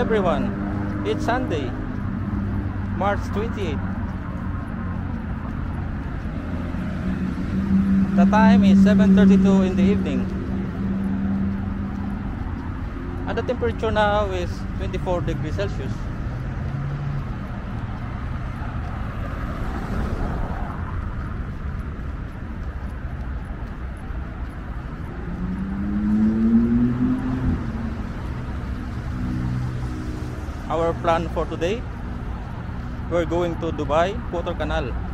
everyone. It's Sunday, March 28. The time is 7.32 in the evening. And the temperature now is 24 degrees Celsius. Our plan for today, we're going to Dubai Water Canal.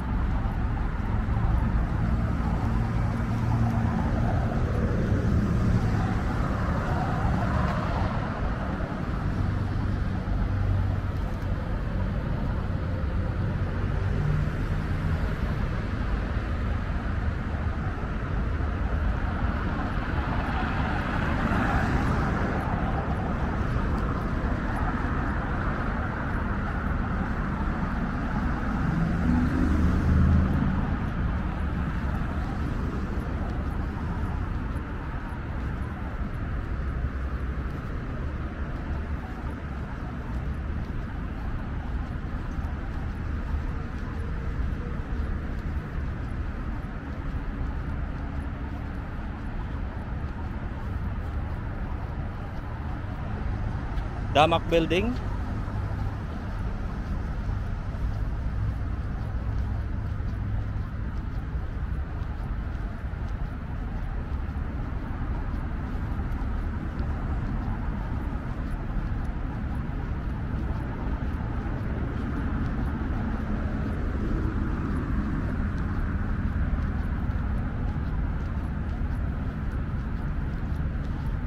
DAMAC Building.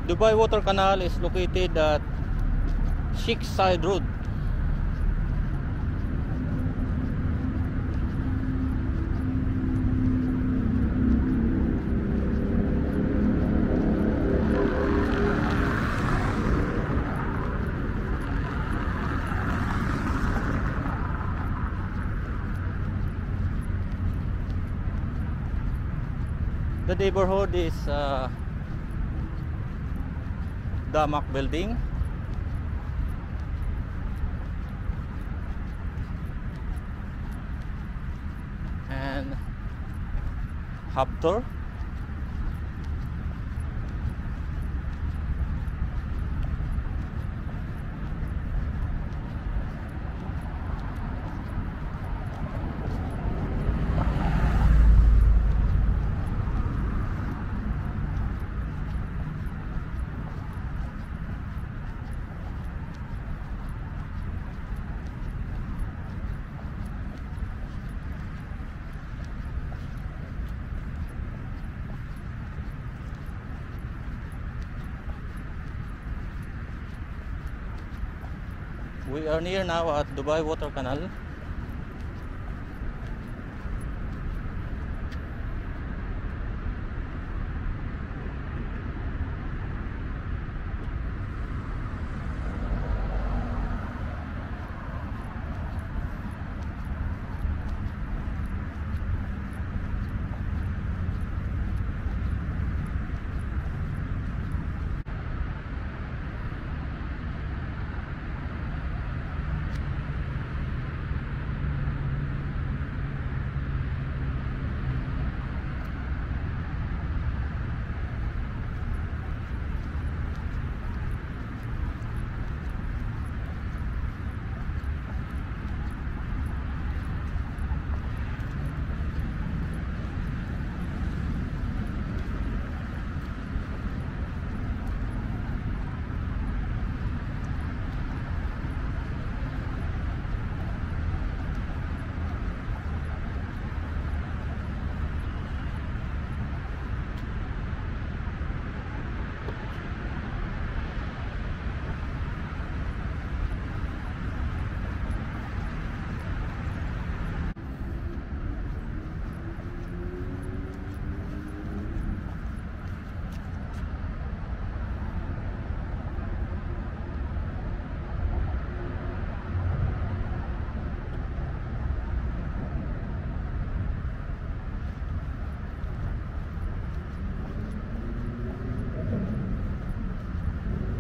Dubai Water Canal is located at Sheikh Zayed Road. The neighborhood is uh, DAMAC Building. chapter are near now at Dubai Water Canal.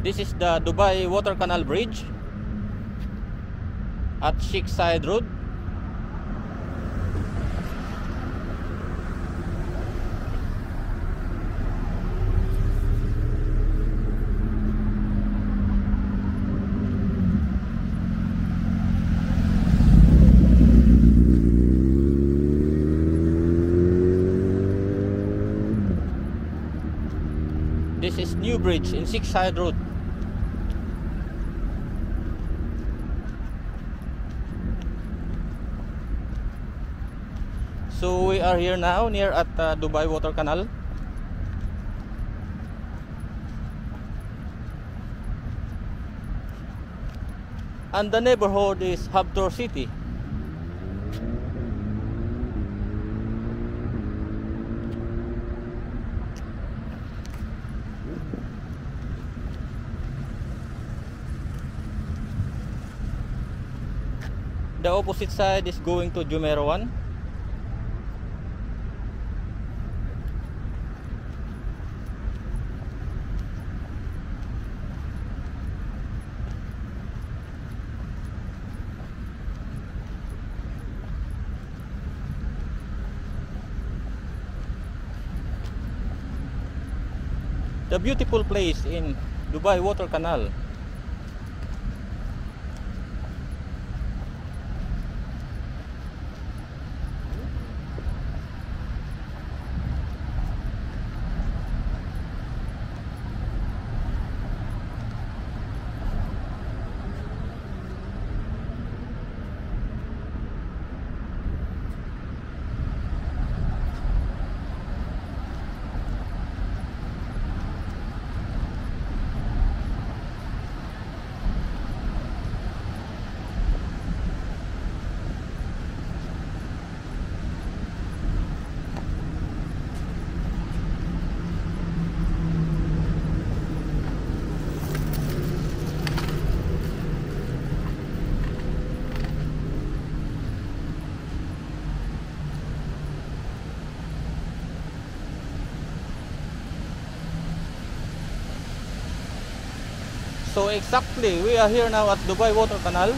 This is the Dubai Water Canal Bridge. at Side Road. This is New Bridge in Sheikh Zayed Road. So we are here now near at uh, Dubai Water Canal. And the neighborhood is Habtoor City. The opposite side is going to Jumeirah 1. The beautiful place in Dubai Water Canal exactly, we are here now at Dubai Water Canal.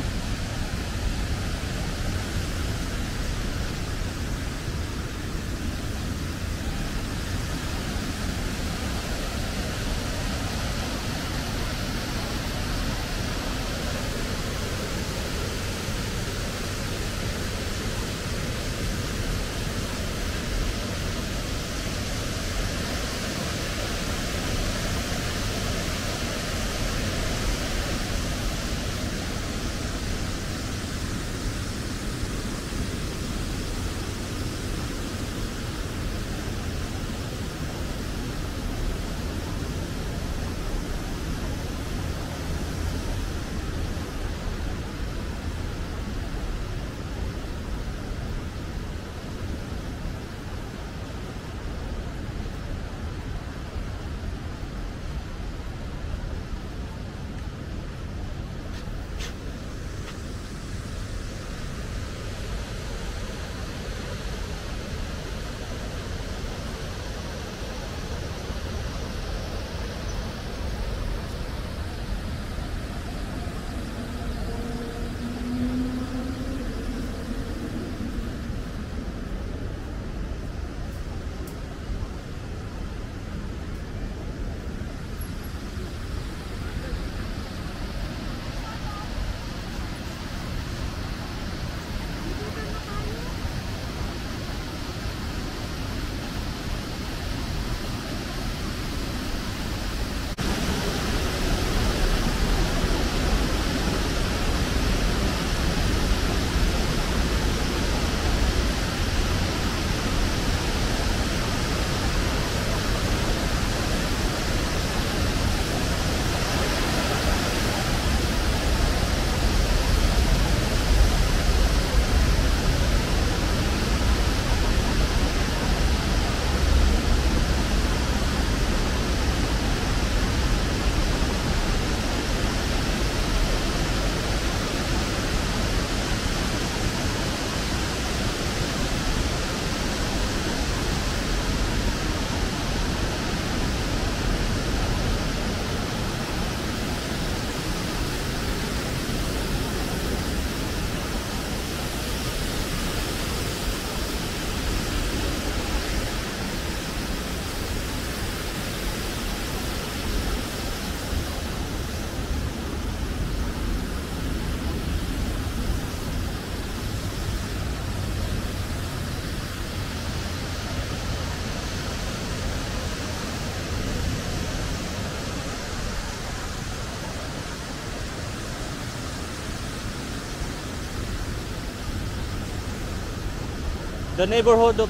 The neighborhood of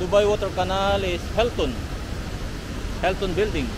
Dubai Water Canal is Helton. Helton Building.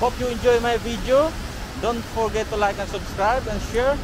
Hope you enjoy my video. Don't forget to like and subscribe and share.